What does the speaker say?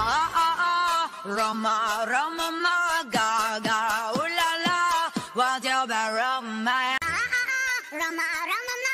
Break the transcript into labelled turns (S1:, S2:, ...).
S1: Ah ah ah, Roma Roma ma ga ga, ooh la la, want you be Roma? Ah
S2: ah ah, Roma Roma ma.